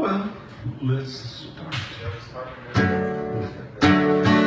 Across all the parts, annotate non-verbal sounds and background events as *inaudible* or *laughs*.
Well, let's start.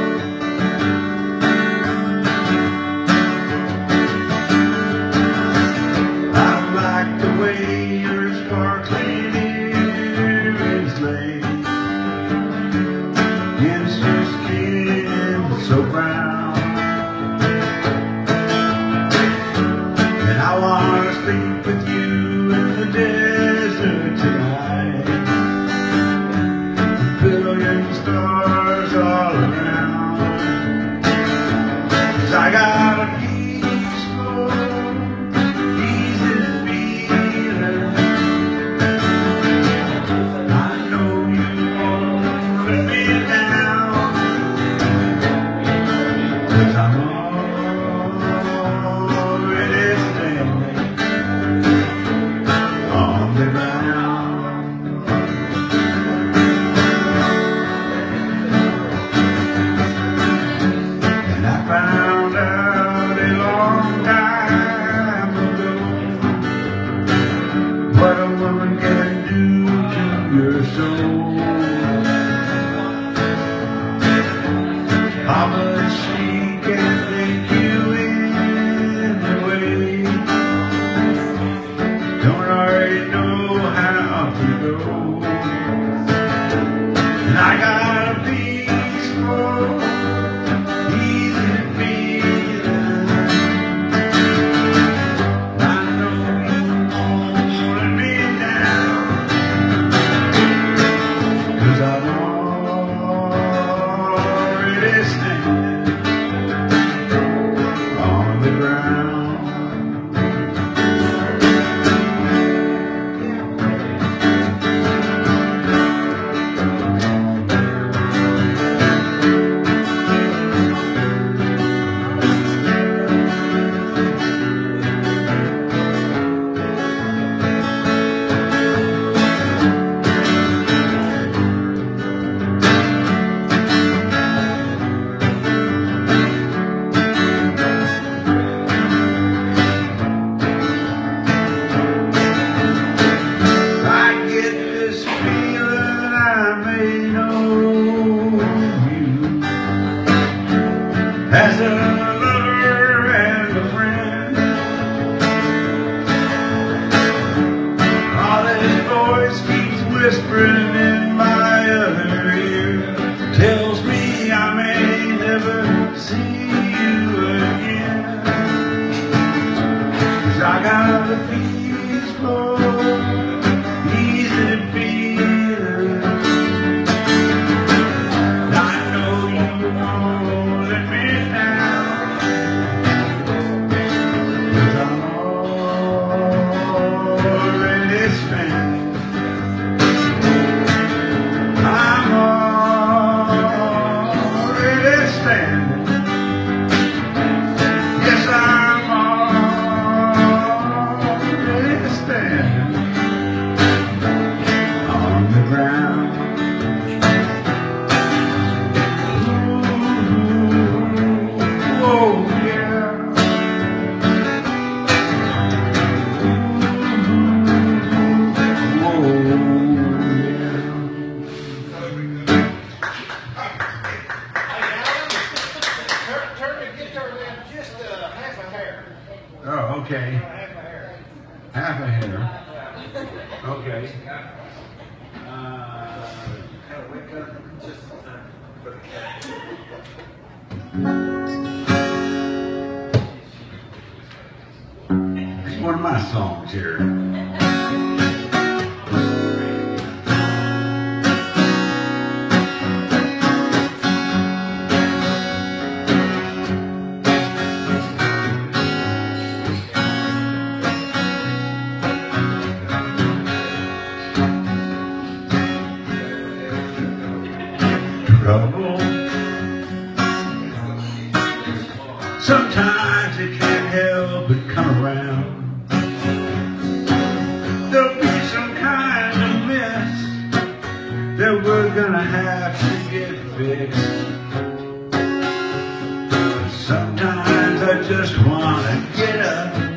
just wanna get up.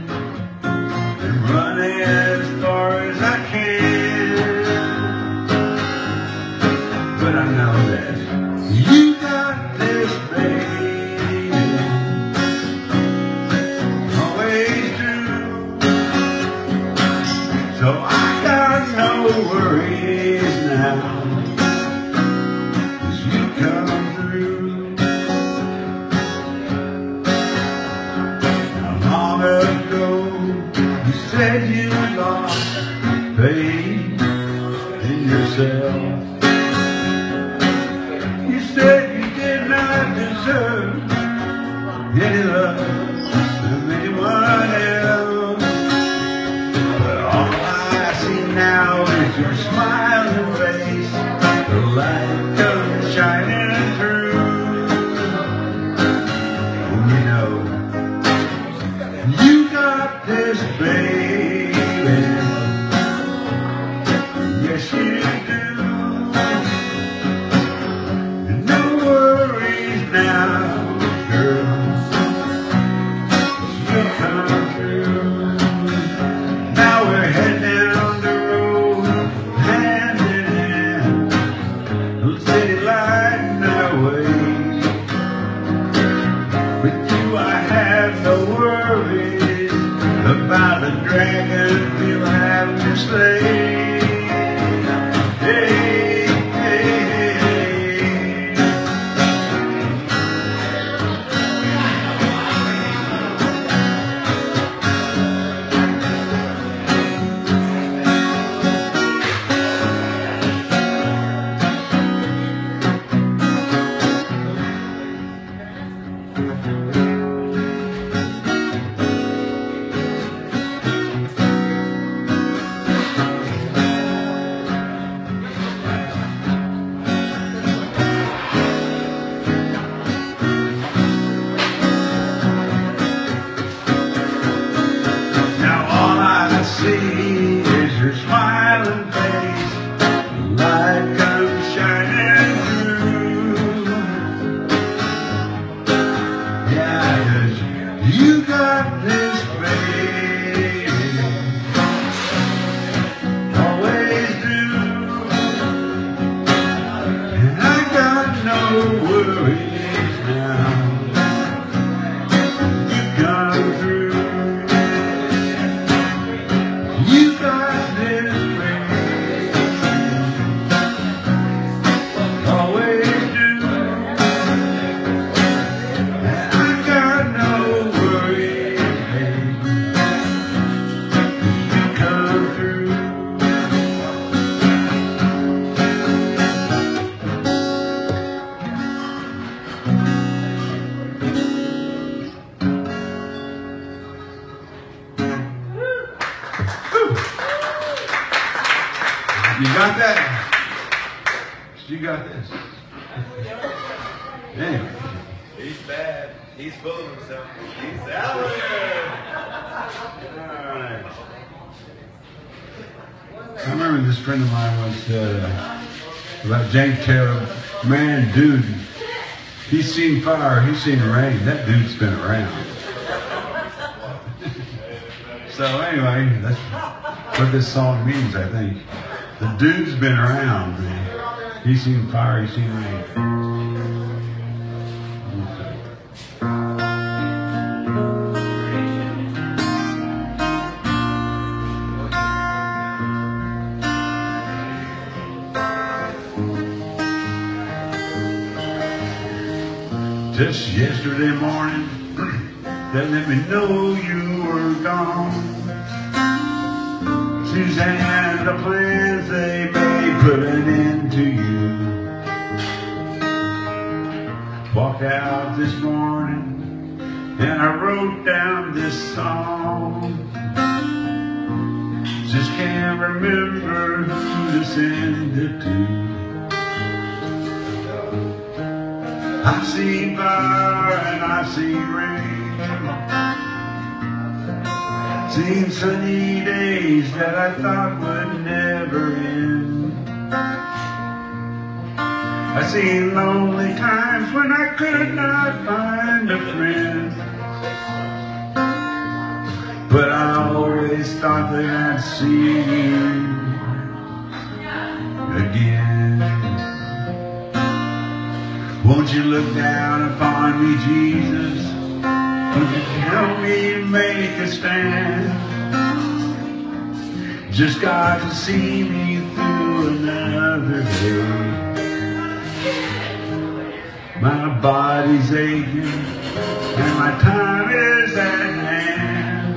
You got that? You got this. Anyway. He's bad. He's full of himself. He's out Alan. Alright. I remember this friend of mine once said uh, about James Taylor, man, dude, he's seen fire, he's seen rain. That dude's been around. So anyway, that's what this song means, I think. The dude's been around, man. He's seen fire, he's seen rain. Just yesterday morning, *clears throat* they let me know you were gone. Suzanne, the plans they made put an end to you. Walked out this morning and I wrote down this song. Just can't remember who to send it to. I see fire and I see rain. Seen sunny days that I thought would never end. I seen lonely times when I could not find a friend. But I always thought that I'd see you again. Won't you look down upon me, Jesus? Help me make a stand? just got to see me through another day. My body's aching and my time is at hand.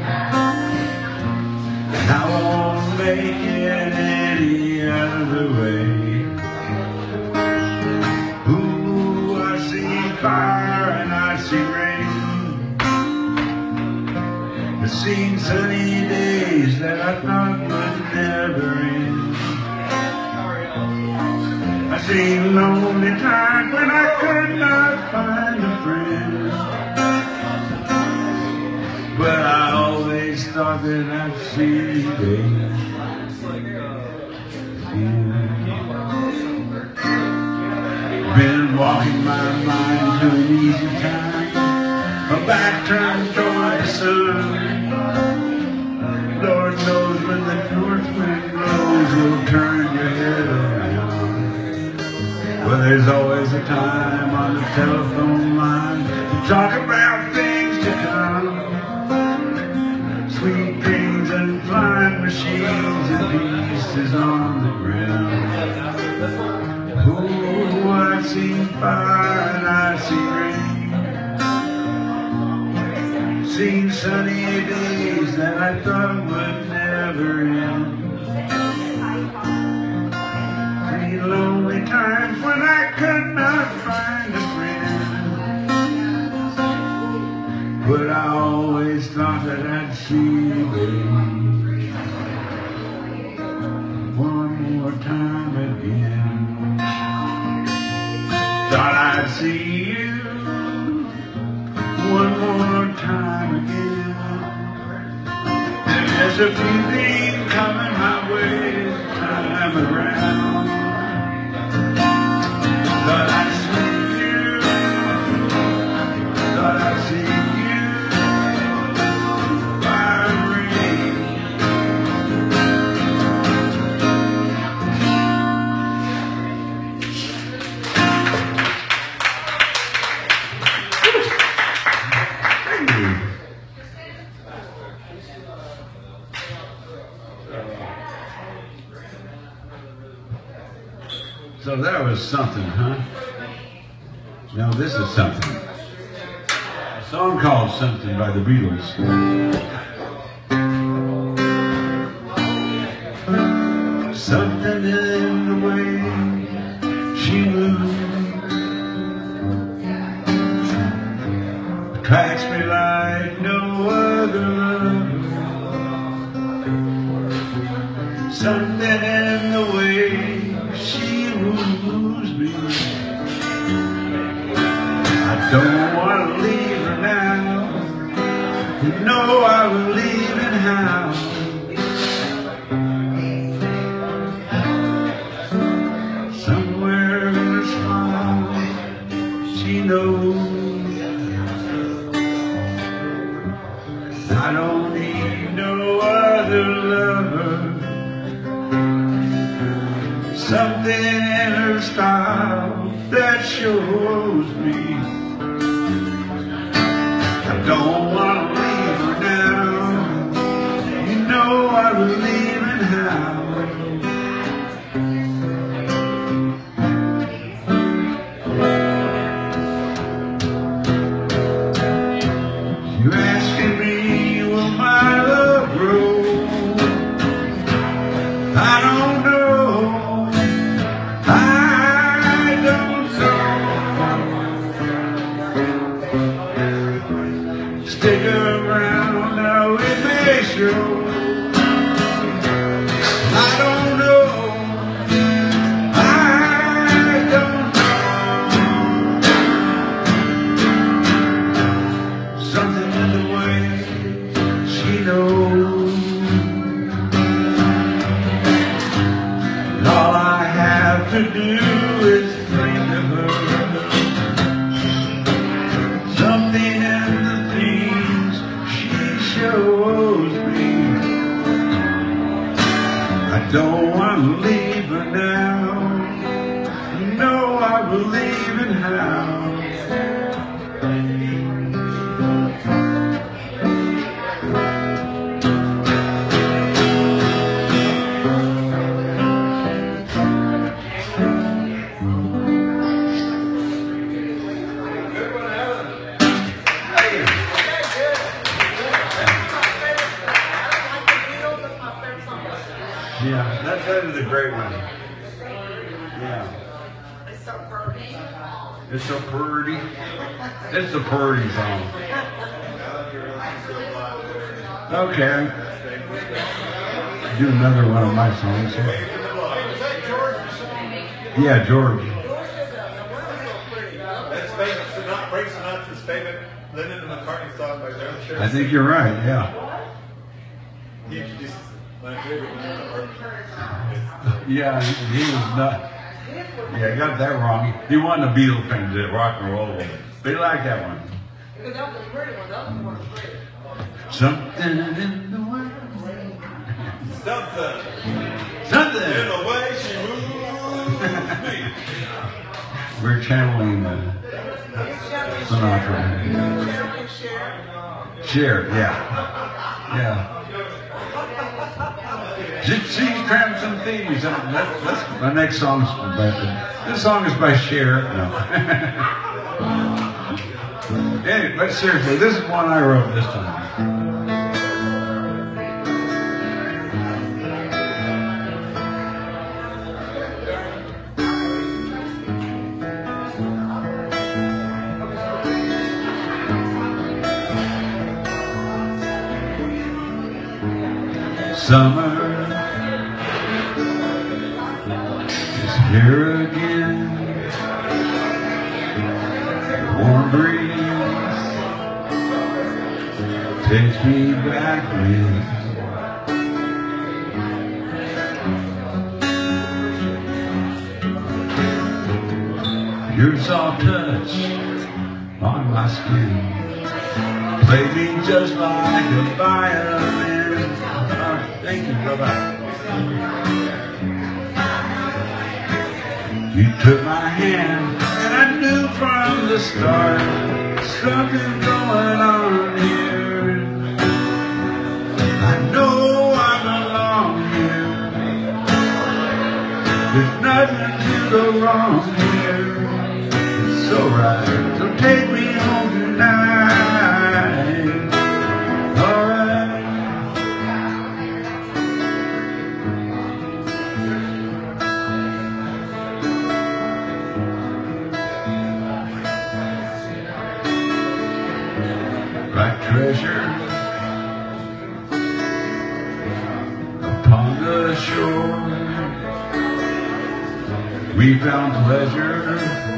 And I won't make it any other way. Ooh, I see fire and I see I've seen sunny days that I thought would never end. I've seen lonely times when I could not find a friend. But I always thought that I'd see days. Been walking my mind to an easy time. My back turned toward the sun. Lord knows when the north wind blows, will turn your head around. Well, there's always a time on the telephone line to talk about things to come. Sweet dreams and flying machines and pieces on the ground. Oh, I see fire and I see rain. Seen sunny days that I thought would never end. Seen lonely times when I could not find a friend. But I always thought that I'd see days one more time again. A few coming something, huh? Now this is something. A song called Something by the Beatles. Something in the way she moves attracts me like no other. Something don't want to leave her now. You know I will leave and how. One of. Yeah, George. That's famous, not Frank Sinatra's favorite Lennon and McCartney song by Darren Sharif. I think you're right. Yeah. He introduces it. My favorite Yeah, he, was not. Yeah, I got that wrong. He won the Beatles thing, the rock and roll. They like that one. Because that was a pretty one. That was the one that was pretty. Something in the way. Something in Something. the way she moves me. We're channeling uh, Sinatra. Share and share. Share, yeah. Yeah. Gypsies, tramps, and thieves. Uh, that- that's- my next song's by, this song is by Cher. No. *laughs* anyway, but seriously, this is one I wrote this time. Summer Like treasure upon the shore. We found pleasure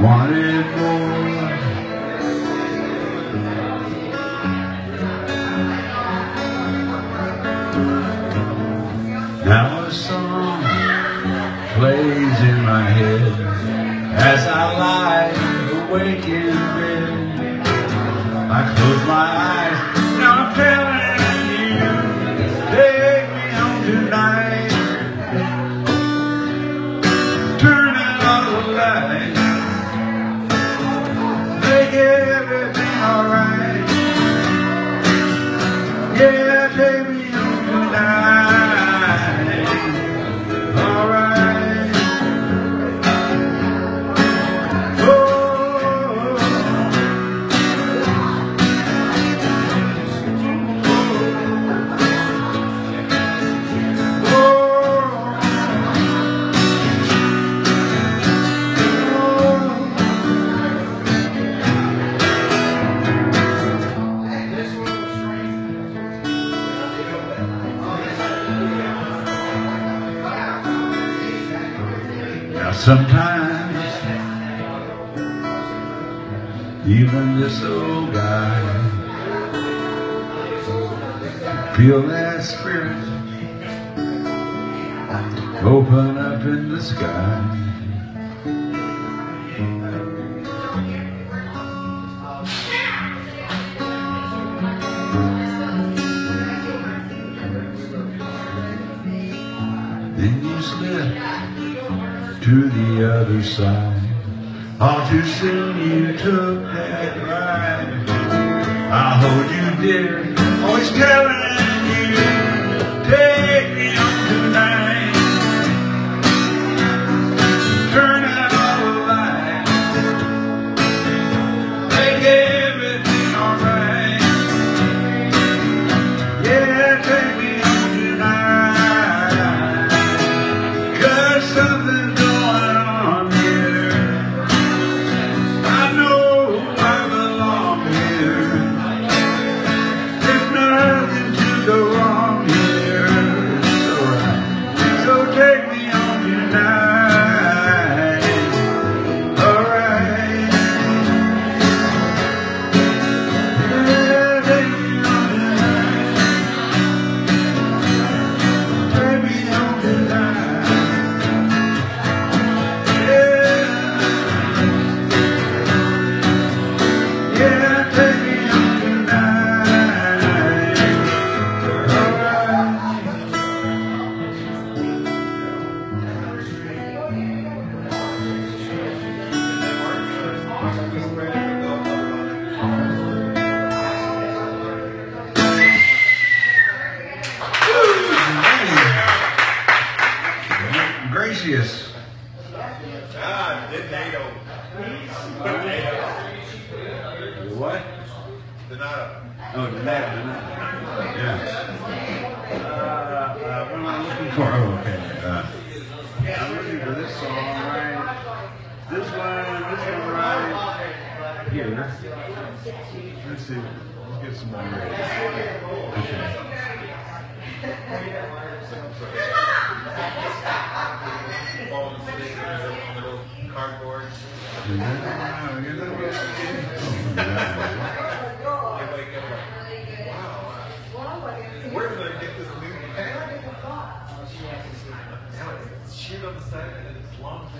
wanted more. Lie awake in. I close my eyes, feel that spirit open up in the sky. Then you slip to the other side. All too soon you took that ride. I hold you dear, always telling Let's see. Let's get some more reds. Cardboard. Yeah. Where did I get this on the side and it's long.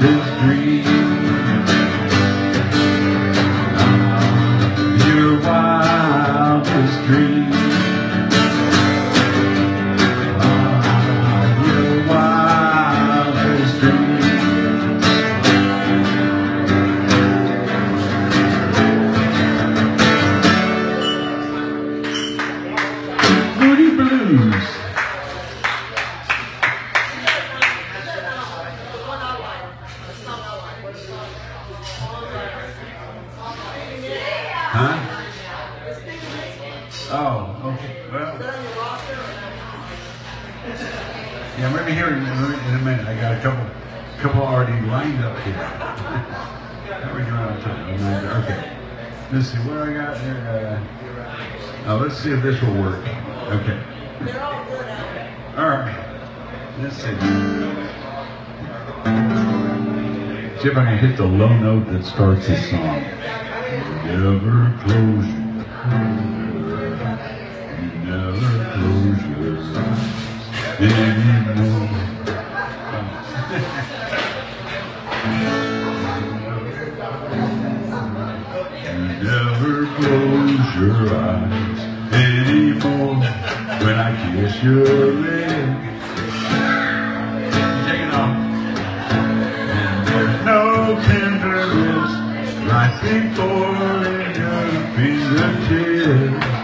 this dream. hit the low note that starts his song. Never close Jesus.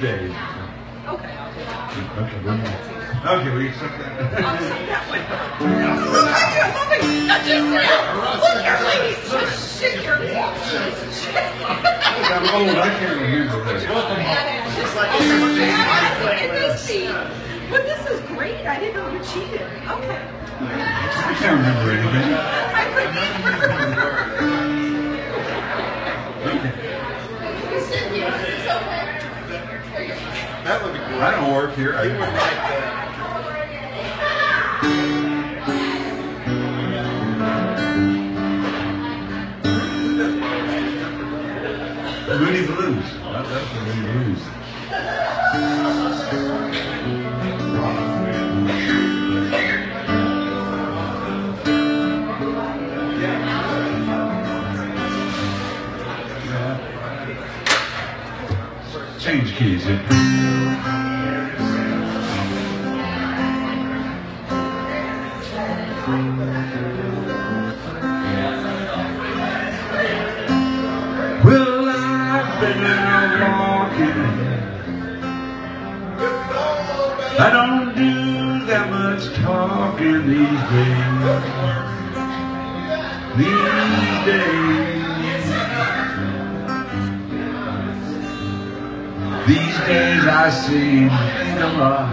Well. Okay, I'll do that. Okay. Okay, we accept that. I'll take that one. Look at you, moving. Not just that. *laughs* Look, your ladies just shit your I'm old. I can't remember this. Just like it is me. But this is great. I didn't know you cheated. Okay. I can't remember anything. *laughs* I couldn't *laughs* That would be great. I don't work here. I would like that. Moody Blues. That, that's the Moody Blues. Change keys. yeah. Talking these days. These days. These days I seem to lot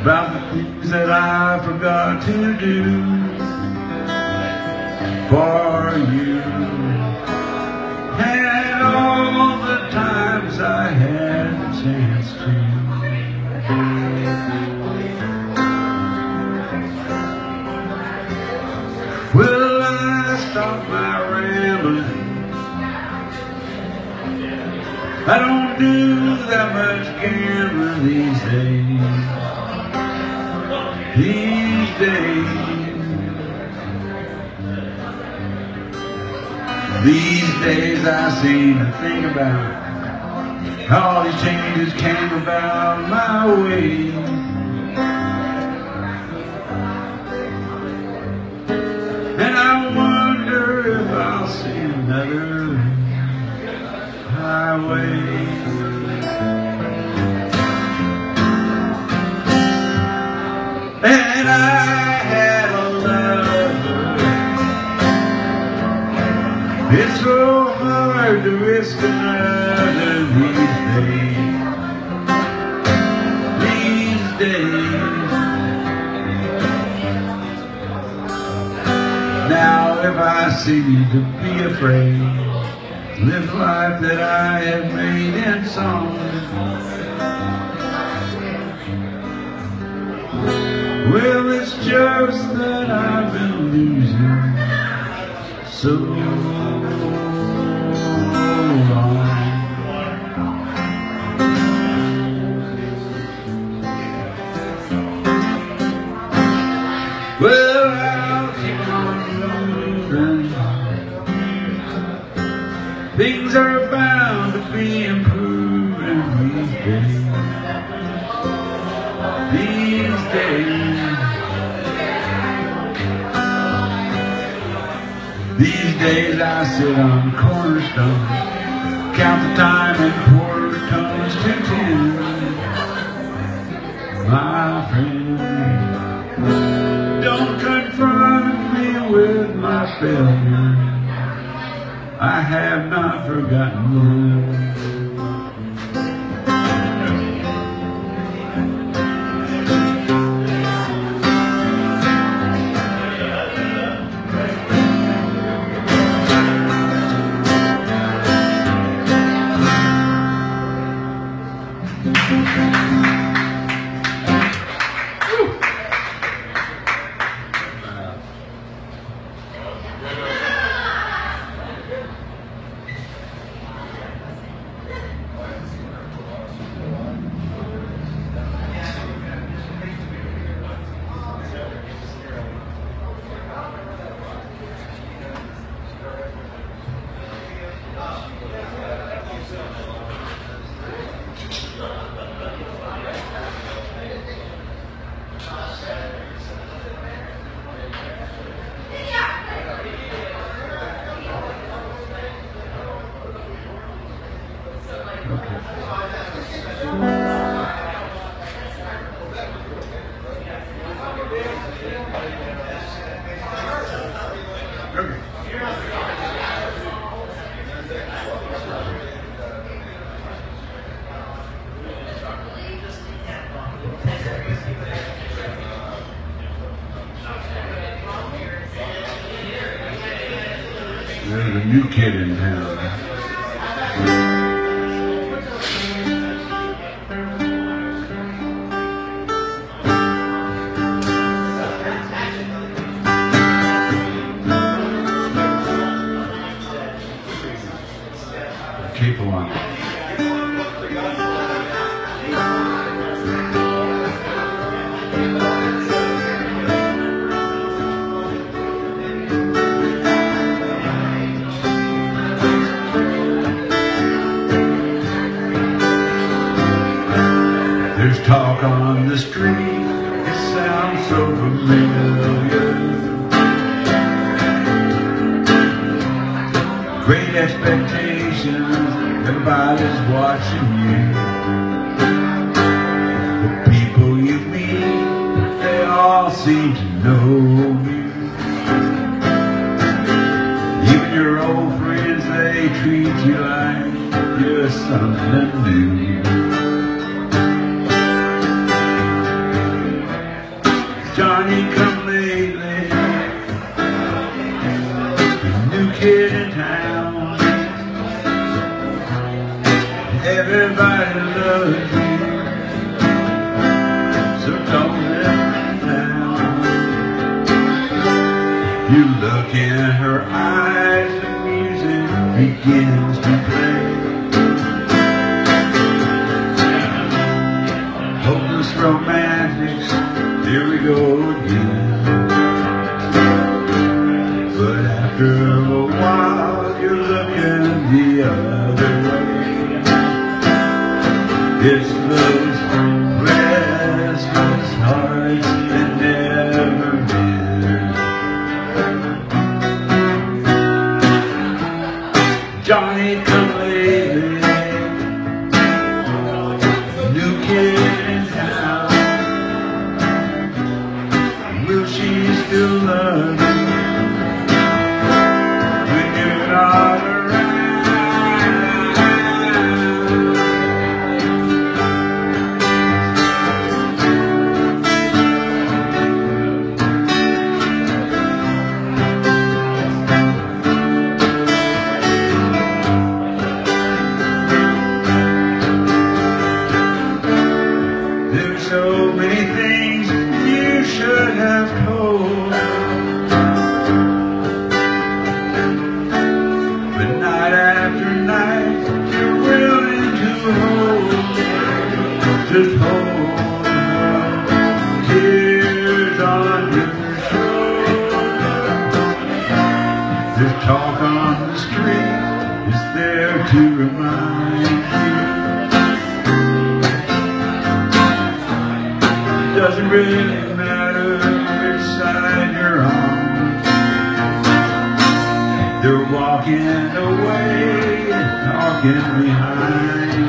about the things that I forgot to do for you. And all the times I had I don't do that much gambling these days. These days. These days I seem to think about how all these changes came about my way. And I had a lover it's so hard to risk another these days. These days. Now if I seem to be afraid, live life that I have made in song. Well, it's just that I've been losing so are bound to be improving these days. These days. These days I sit on cornerstone, count the time and quarter tons to ten. My friend, don't confront me with my failure. I have not forgotten kid in town. begins to On the street, is there to remind you. Doesn't really matter which side you're on. They're walking away, talking behind you.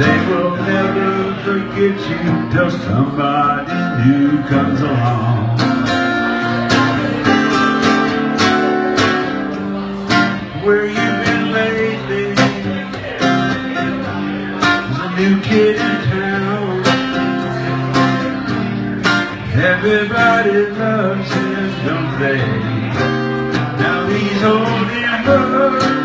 They will never forget you till somebody new comes along. Everybody loves him, don't they? Now he's holding her.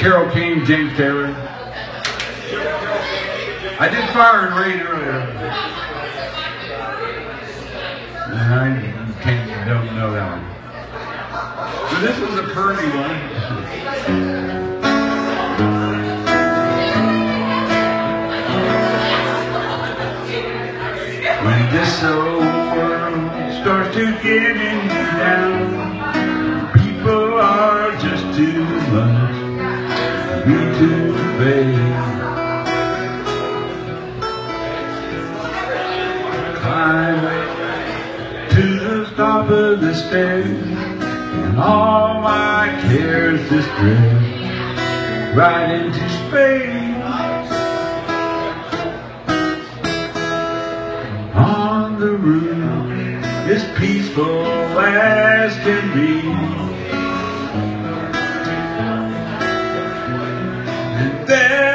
Carole King, James Taylor. I did Fire and Rain earlier. I can't, don't know that one. But this was a Purdy one. Stairs, and all my cares just drift right into space. on the roof as peaceful as can be. And there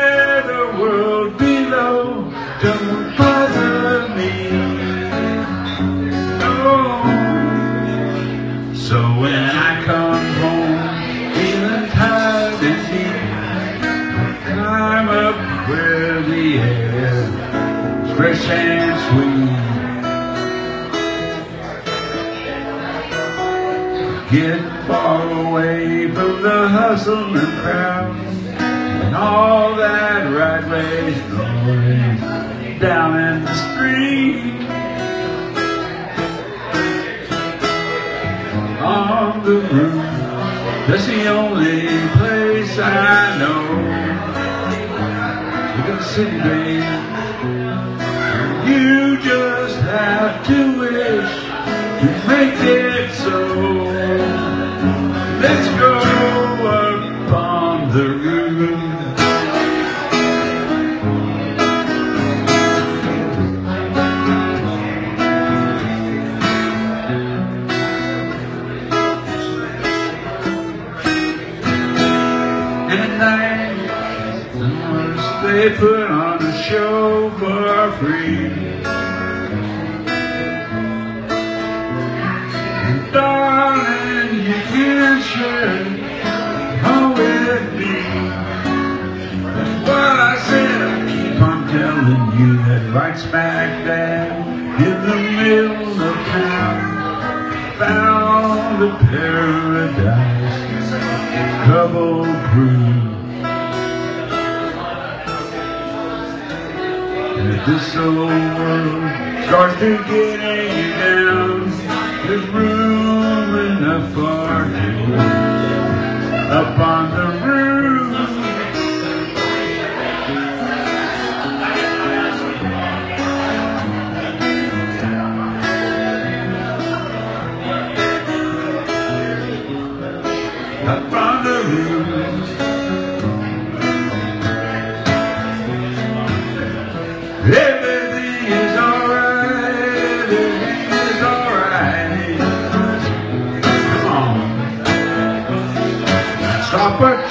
and sweet. Get far away from the hustle and crowd and all that rat race noise down in the street. On the roof, that's the only place I know. At the city, babe. Make it so. Let's go up on the roof. And they put on a show for free. That right in the middle of town. Found a paradise, couple crew. And if this old world starts to getting you down, there's room enough for two up on the roof.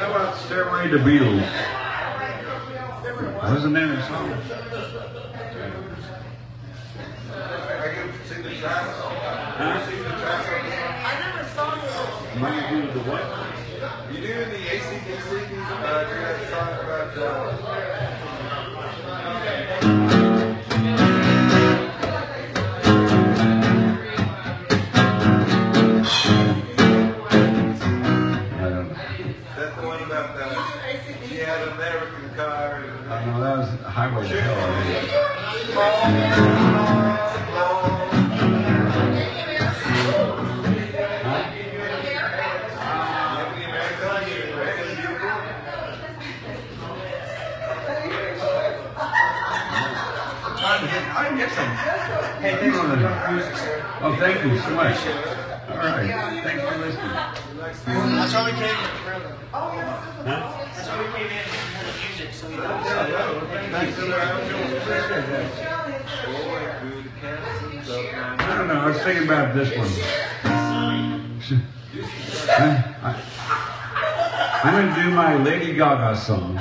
How about Stairway to Beatles? Wasn't that a song? I can sing the tracks. Huh? The tracks on this one. I never saw I gonna do the what? You do the ACDC, uh, do that song about, uh, highway to hell I didn't get some. Hey, thanks. Oh, thank you so much right. Yeah, Thanks for listening. That's how we came in. Oh, yeah. That's how we came in for the music. So we don't yeah, yeah. Thanks for that. I don't know. I was thinking about this one. I, *laughs* I, I'm going to do my Lady Gaga song. *laughs*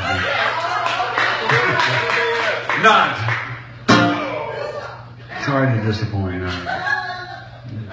Not. Sorry to disappoint. I,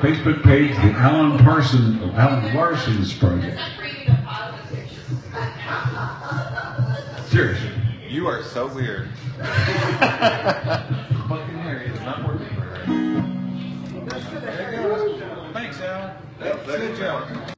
Facebook page, the Alan Parsons, Alan Parsons Project. Seriously. You are so weird. Fucking Harry is not working for her. Thanks, Al. Good job.